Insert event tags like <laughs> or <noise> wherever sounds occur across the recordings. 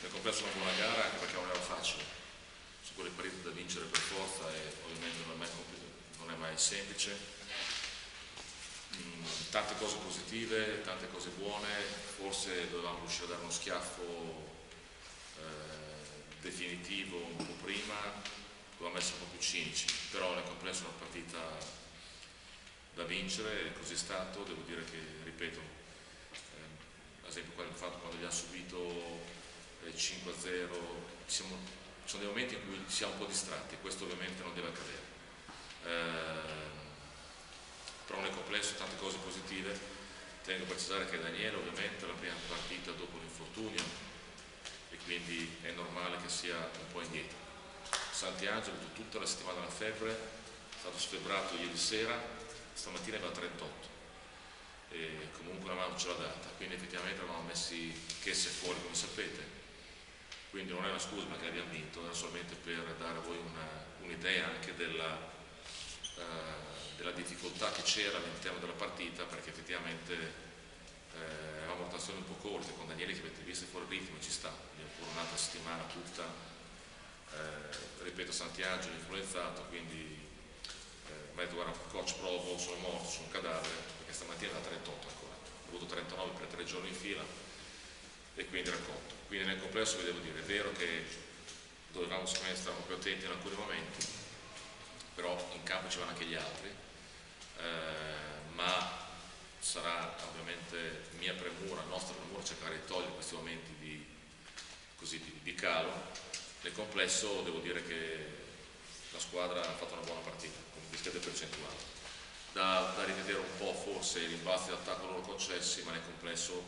nel complesso una buona gara anche perché non era facile, su quelle partite da vincere per forza e ovviamente non è mai, non è mai semplice. Mm, tante cose positive, tante cose buone, forse dovevamo riuscire a dare uno schiaffo eh, definitivo un po' prima, dovevamo essere un po' più cinici, però nel complesso una partita da vincere così è stato, devo dire che, ripeto, eh, ad esempio quando gli ha subito 5-0, siamo, ci sono dei momenti in cui siamo un po' distratti, questo ovviamente non deve accadere. Eh, però nel complesso tante cose positive, tengo a precisare che Daniele ovviamente è la prima partita dopo l'infortunio e quindi è normale che sia un po' indietro. Santiangelo tutta la settimana alla febbre, è stato sfebbrato ieri sera, stamattina aveva 38 e comunque una mano ce l'ha data, quindi effettivamente eravamo messi Chesse fuori come sapete, quindi non è una scusa perché abbiamo vinto, era solamente per dare a voi un'idea un anche della, uh, della, difficoltà che c'era all'interno della partita perché effettivamente eh, avevamo rotazioni un po' corte con Daniele che avete visto fuori ritmo ci sta, abbiamo pure un'altra settimana tutta, eh, ripeto Santiago influenzato quindi eh, mi ha detto guarda coach provo, sono morto, sono un cadavere perché stamattina era 38 ancora, ho avuto 39 per tre giorni in fila e quindi racconto. Quindi nel complesso vi devo dire, è vero che dovevamo stare un po' più attenti in alcuni momenti, però in campo ci vanno anche gli altri, eh, ma sarà ovviamente mia premura, nostra premura cercare di togliere questi momenti di, così, di, di calo. Nel complesso devo dire che la squadra ha fatto una buona partita, con discrete percentuali. Da, da rivedere un po' forse i rimbalzi d'attacco loro concessi, ma nel complesso,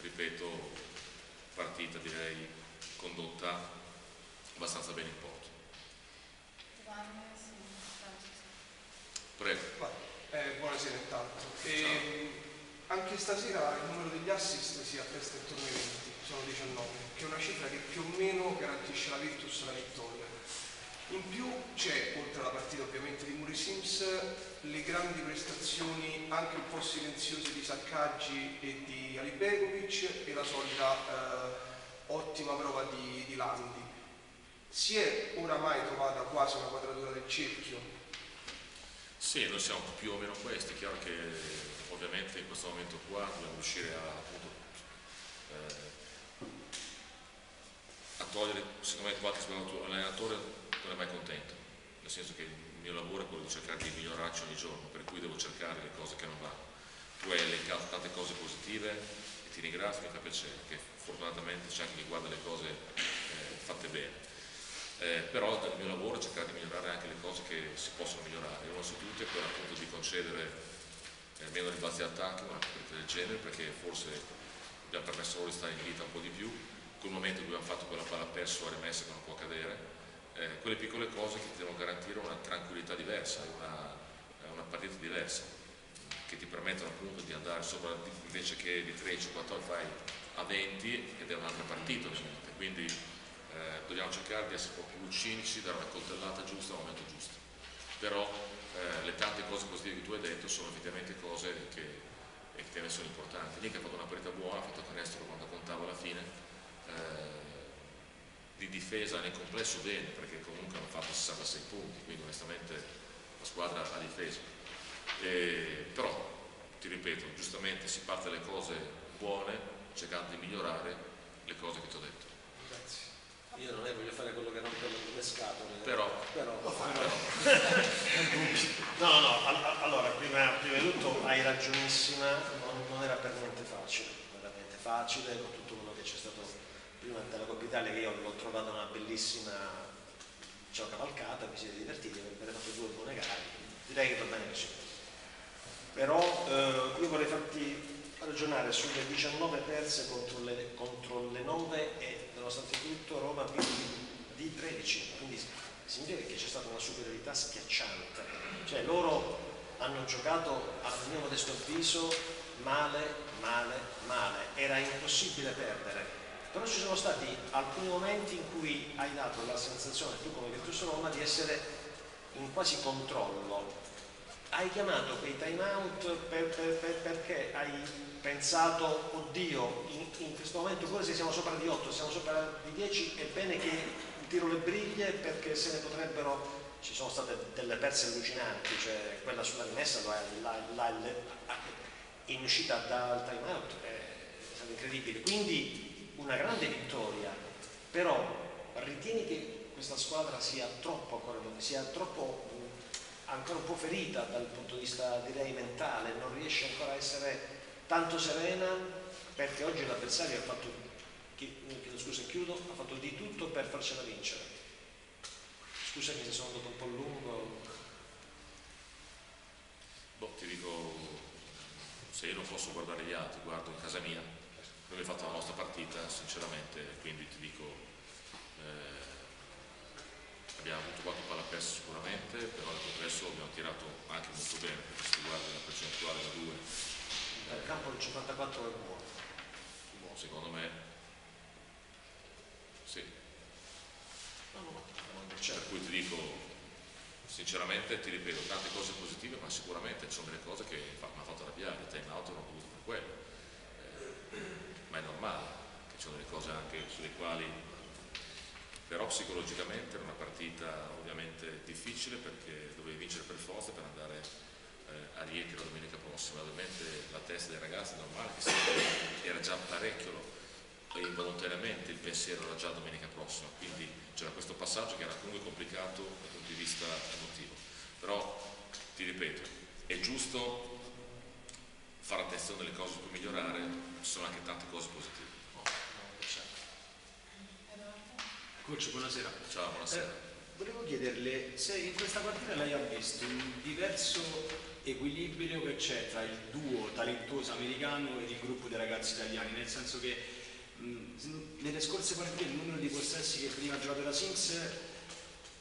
ripeto, partita direi condotta abbastanza bene in porto. Prego. Eh, buonasera intanto. E, anche stasera il numero degli assist si attesta intorno ai 20, sono 19, che è una cifra che più o meno garantisce la Virtus la vittoria. In più c'è, oltre alla partita ovviamente di Muri Sims, le grandi prestazioni anche un po' silenziose di Saccaggi e di Alibegovic e la solita eh, ottima prova di, di Landi. Si è oramai trovata quasi una quadratura del cerchio? Sì, noi siamo più o meno questi, è chiaro che ovviamente in questo momento qua dobbiamo riuscire a, appunto, eh, a togliere, secondo me qualche allenatore non è mai contento, nel senso che il mio lavoro è quello di cercare di migliorarci ogni giorno, per cui devo cercare le cose che non vanno. Tu hai elencato tante cose positive e ti ringrazio, mi fa piacere, che fortunatamente c'è anche chi guarda le cose eh, fatte bene. Eh, però il mio lavoro è cercare di migliorare anche le cose che si possono migliorare. Una su tutte è quella appunto di concedere eh, meno rimbalzi d'attacco, una partita del genere, perché forse abbiamo permesso loro di stare in vita un po' di più. Quel momento in cui abbiamo fatto quella palla persa o rimessa che non può cadere, eh, quelle piccole cose che ti devono garantire una tranquillità diversa, una, una partita diversa, che ti permettono appunto di andare sopra, invece che di 13 o 14 fai a 20 ed è un'altra partita ovviamente, quindi eh, dobbiamo cercare di essere un po' più cinici, dare una coltellata giusta al momento giusto. Però eh, le tante cose positive che tu hai detto sono effettivamente cose che effettivamente sono importanti. Lì che ha fatto una partita buona, ha fatto canestro quando contava alla fine, eh, di difesa nel complesso bene, perché comunque hanno fatto 66 punti, quindi onestamente la squadra ha difeso. E, però, ti ripeto, giustamente si parte dalle cose buone, cercando di migliorare le cose che ti ho detto. Grazie. Io non è voglio fare quello che non prendo le scatole. Però, però, però. <laughs> no, no, allora, prima, prima, di tutto hai ragionissima, non, non era per niente facile, veramente facile, con tutto quello che c'è stato prima della Coppa Italia che io l'ho trovata una bellissima diciamo, cavalcata, mi siete divertiti, avete fatto due buone gare, direi che va bene così. Però eh, qui vorrei farti ragionare sulle 19 perse contro le, contro le 9 e nonostante tutto Roma di 13, quindi significa che c'è stata una superiorità schiacciante, cioè loro hanno giocato a mio modesto avviso male, male, male, era impossibile perdere però ci sono stati alcuni momenti in cui hai dato la sensazione, tu come Virtus Roma, di essere in quasi controllo. hai chiamato quei time out per, per, per, perché hai pensato, oddio, in, in, questo momento pure se siamo sopra di 8, siamo sopra di 10, è bene che tiro le briglie perché se ne potrebbero, ci sono state delle perse allucinanti, cioè quella sulla rimessa la, la, la, in uscita dal time out è stato incredibile, quindi una grande vittoria, però ritieni che questa squadra sia troppo sia troppo ancora un po' ferita dal punto di vista direi mentale, non riesce ancora a essere tanto serena perché oggi l'avversario ha fatto, chiedo scusa chiudo, ha fatto di tutto per farcela vincere. Scusami se sono andato un po' lungo. Boh, ti dico, se io non posso guardare gli altri, guardo in casa mia, noi abbiamo fatto la nostra partita sinceramente, quindi ti dico, eh, abbiamo avuto qualche palla persa sicuramente, però nel complesso abbiamo tirato anche molto bene, perché se guardi la percentuale da due. Dal eh, campo il 54 è buono. buono. Secondo me sì. No, no, per cui ti dico, sinceramente ti ripeto, tante cose positive, ma sicuramente ci sono delle cose che mi hanno fatto arrabbiare, il time out non ho dovuto per quello. Eh, ma è normale che ci sono delle cose anche sulle quali però psicologicamente era una partita ovviamente difficile perché dovevi vincere per forza per andare eh, a Rieti la domenica prossima, ovviamente la testa dei ragazzi è normale che era già parecchio e involontariamente il pensiero era già domenica prossima, quindi c'era questo passaggio che era comunque complicato dal punto di vista emotivo, però ti ripeto, è giusto fare attenzione alle cose per migliorare, ci sono anche tante cose positive. Coach, buonasera. Ciao, buonasera. Eh, volevo chiederle se in questa partita lei ha visto un diverso equilibrio che c'è tra il duo talentuoso americano e il gruppo dei ragazzi italiani, nel senso che mh, nelle scorse partite il numero di possessi che veniva giocato da Sims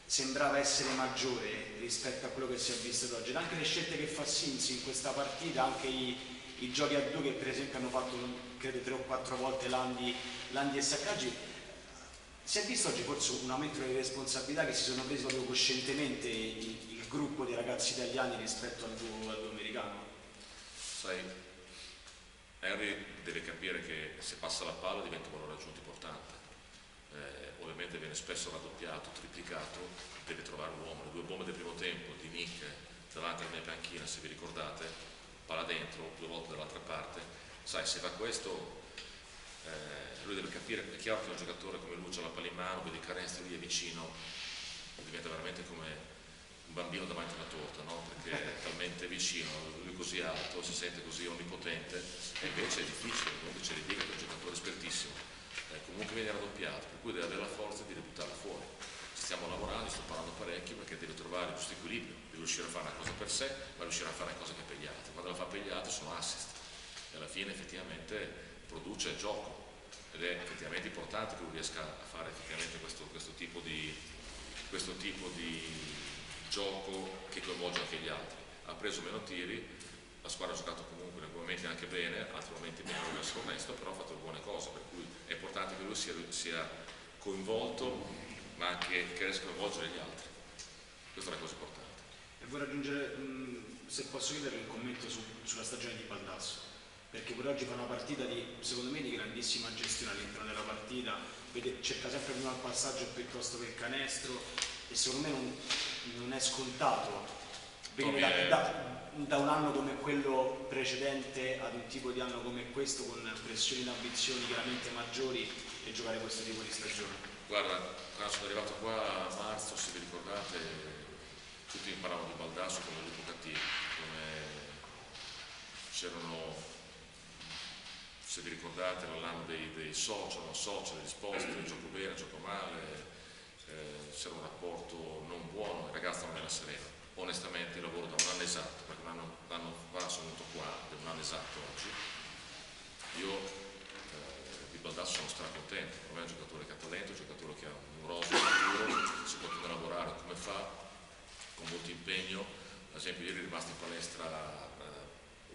sembrava essere maggiore rispetto a quello che si è visto oggi. Ed anche le scelte che fa Sims in questa partita, anche i, i giochi a due che per esempio hanno fatto credo tre o quattro volte Landi, Landi e Saccaggi si è visto oggi forse un aumento di responsabilità che si sono presi proprio coscientemente il, il gruppo dei ragazzi italiani rispetto al duo, al duo americano? Sai, Henry deve capire che se passa la palla diventa un valore aggiunto importante. Eh, ovviamente viene spesso raddoppiato, triplicato, deve trovare un uomo. Le due bombe del primo tempo di Nick davanti alla mia panchina, se vi ricordate, palla dentro, due volte dall'altra parte. Sai, se fa questo eh, lui deve capire, è chiaro che un giocatore come lui ha la palla in mano, vede Carenzi lì è vicino, diventa veramente come un bambino davanti a una torta, no? perché è <laughs> talmente vicino, lui così alto, si sente così onnipotente, e invece è difficile, comunque c'è dire che è un giocatore espertissimo, eh, comunque viene raddoppiato, per cui deve avere la forza di buttarlo fuori. Stiamo lavorando, sto parlando parecchio perché deve trovare il giusto equilibrio, deve riuscire a fare una cosa per sé, ma riuscire a fare una cosa che per gli altri. Quando la fa per gli altri sono assist e alla fine effettivamente produce gioco ed è effettivamente importante che lui riesca a fare effettivamente questo, questo, tipo, di, questo tipo di gioco che coinvolge anche gli altri. Ha preso meno tiri, la squadra ha giocato comunque in alcuni momenti anche bene, altri momenti meno, essere onesto, però ha fatto buone cose, per cui è importante che lui sia, sia coinvolto, ma anche che coinvolgere gli altri. Questa è la cosa importante. E vorrei aggiungere, se posso chiederle un commento su, sulla stagione di Baldasso perché per oggi fa una partita di, secondo me, di grandissima gestione all'interno della partita, vede, cerca sempre prima il passaggio piuttosto che il canestro e secondo me non, non è scontato venire da, da, da, un anno come quello precedente ad un tipo di anno come questo con pressioni e ambizioni chiaramente maggiori e giocare questo tipo di stagione. Guarda, quando sono arrivato qua a marzo, se vi ricordate, tutti imparavano di Baldasso come lupo cattivo, c'erano se vi ricordate era l'anno dei, dei social, non social, risposte, gioco bene, gioco male, eh, c'era un rapporto non buono, il ragazzo non era sereno. Onestamente io lavoro da un anno esatto, perché un anno, un fa sono venuto qua, è un anno esatto oggi. Io Baldassi sono stracontento, me è un giocatore che ha talento, un giocatore che ha un roseo futuro, si continua a lavorare come fa, con molto impegno. Ad esempio ieri è rimasto in palestra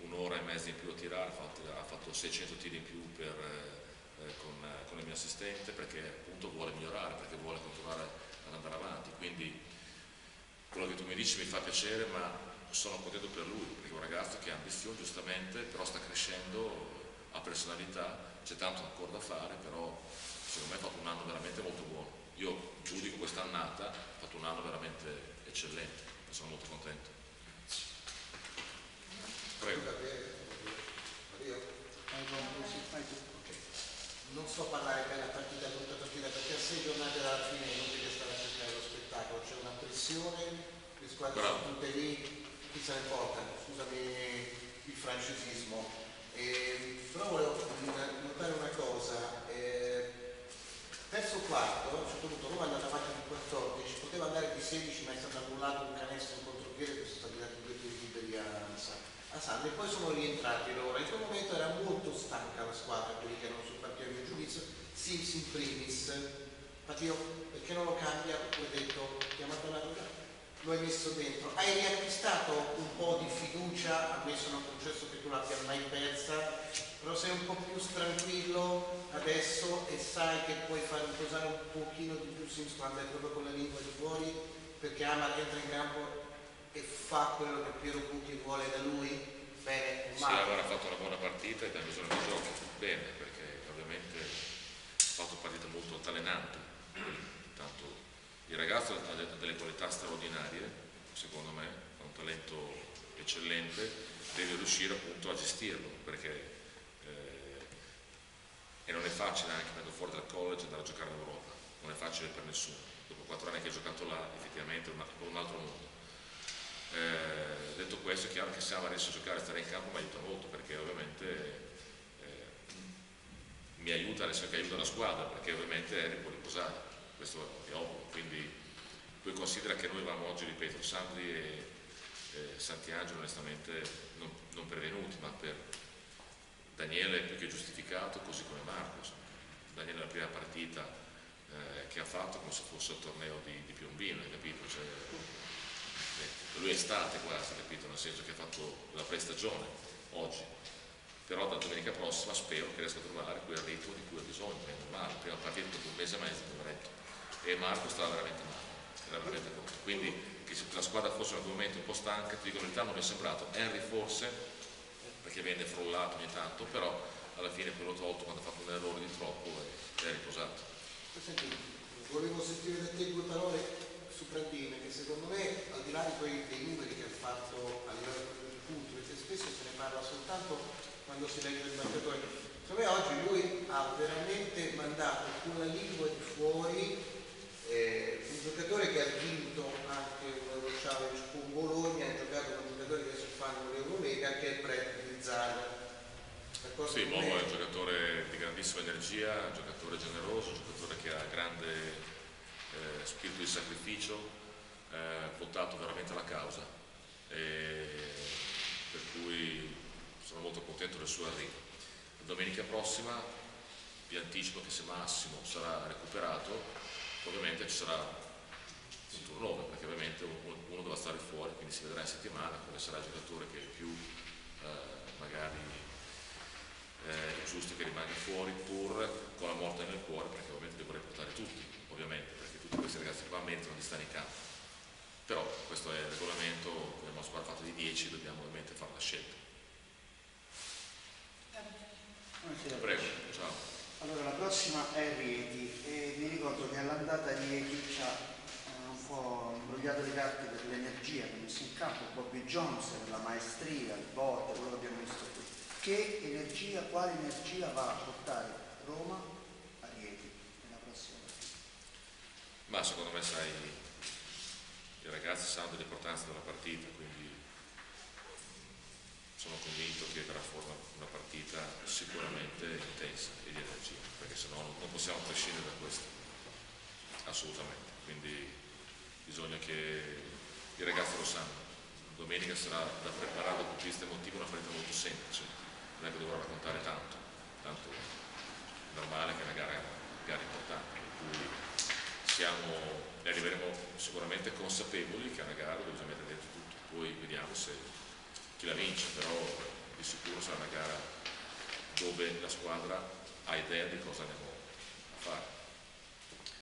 un'ora e mezza in più a tirare, ha fatto, ha fatto 600 tiri in più per, eh, eh, con, con, il mio assistente perché appunto vuole migliorare, perché vuole continuare ad andare avanti. Quindi quello che tu mi dici mi fa piacere, ma sono contento per lui, perché è un ragazzo che ha ambizioni giustamente, però sta crescendo, ha personalità, c'è tanto ancora da fare, però secondo me ha fatto un anno veramente molto buono. Io giudico quest'annata, ha fatto un anno veramente eccellente, sono molto contento. Prego. Non so parlare per la partita tutta partita perché a sei giornate dalla fine è inutile stare a cercare lo spettacolo, c'è una pressione, le squadre Bravo. sono tutte lì, chi se ne importa, scusami il francesismo. Eh, però volevo notare una cosa, eh, terzo quarto, a un certo punto Roma è andata avanti di 14, poteva andare di 16 ma è stato annullato un canestro in contropiede che sono stati dati due tiri liberi a, a Sandri e poi sono rientrati loro. In quel momento era molto stanca la squadra, quelli che erano sul partito a giudizio, Sims in primis. Infatti io perché non lo cambia? Ho detto chiamata la già, lo hai messo dentro. Hai riacquistato un po' di fiducia, a me sono concesso che tu l'abbia mai persa, però sei un po' più tranquillo adesso e sai che puoi fare posare un pochino di più Sims quando è proprio con la lingua di fuori, perché Ama entra in campo e fa quello che Piero Bucchi vuole da lui, bene o Sì, male. avrà fatto una buona partita e da bisogno di gioco, bene, perché ovviamente ha fatto partite molto altalenanti. Tanto il ragazzo ha de- ha delle qualità straordinarie, secondo me, ha un talento eccellente, deve riuscire appunto a gestirlo, perché eh, e non è facile anche andando fuori dal college andare a giocare in Europa, non è facile per nessuno. Dopo quattro anni che hai giocato là, effettivamente è un, altro mondo. Eh, detto questo è chiaro che Ama riesce a giocare e stare in campo mi aiuta molto perché ovviamente eh, mi aiuta nel che aiuta la squadra perché ovviamente può riposare, questo è ovvio, quindi poi considera che noi avevamo oggi, ripeto, Sandri e eh, Santiangelo onestamente non, non pervenuti, ma per Daniele più che giustificato, così come Marco. insomma. Daniele la prima partita eh, che ha fatto come se fosse il torneo di, di Piombino, hai capito? Cioè, eh, lui è estate quasi, capito? Nel senso che ha fatto la prestagione oggi. Però da domenica prossima spero che riesca a trovare quel ritmo di cui ha bisogno, è normale, prima partita dopo un mese e mezzo, come ho detto. E Marco stava veramente male, era veramente. Quindi che la squadra fosse in quel momento un po' stanca, ti dico la verità, non mi è sembrato. Henry forse, perché venne frullato ogni tanto, però alla fine quello tolto quando ha fatto un errore di troppo e è riposato. Senti, volevo sentire da te due parole su Pratini, che secondo me, al di là di quei dei numeri che ha fatto a livello di punti, perché spesso se ne parla soltanto quando si legge il marcatore, secondo me oggi lui ha veramente mandato la lingua di fuori eh, un giocatore che ha vinto anche un Euro Challenge con Bologna, ha giocato con giocatori che adesso fanno l'Eurolega, che è il prete di Zara. Sì, Momo è un giocatore di grandissima energia, un giocatore generoso, un giocatore che ha grande eh, spirito di sacrificio, eh, votato veramente alla causa. E per cui sono molto contento del suo arrivo. Domenica prossima vi anticipo che se Massimo sarà recuperato, ovviamente ci sarà un turnover, perché ovviamente uno uno dovrà stare fuori, quindi si vedrà in settimana quale sarà il giocatore che è più eh, magari eh, è giusto che rimanga fuori pur con la morte nel cuore perché ovviamente li vorrei portare tutti, ovviamente, perché tutti questi ragazzi qua meritano di stare in campo. Però questo è il regolamento, abbiamo fatta di 10, dobbiamo ovviamente fare la scelta. Prego, ciao. Allora, la prossima è Rieti e mi ricordo che all'andata Rieti ci ha eh, un po' imbrogliato le carte per l'energia che ha messo in campo, Bobby Jones, la maestria, il botte, quello che abbiamo visto qui. Che energia, quale energia va a portare Roma a Rieti nella prossima? Ma secondo me sai, i ragazzi sanno dell'importanza della partita, quindi sono convinto che verrà fuori una- partita sicuramente intensa e di energia, perché se no non possiamo prescindere da questo, assolutamente. Quindi bisogna che i ragazzi lo sanno. Domenica sarà da preparare dal punto di vista emotivo una partita molto semplice, non è che dovrò raccontare tanto, tanto normale che è una gara, gara importante, siamo, arriveremo sicuramente consapevoli che è una gara dove bisogna mettere dentro tutto, poi vediamo se chi la vince, però di sicuro sarà una gara dove la squadra ha idea di cosa andiamo a fare.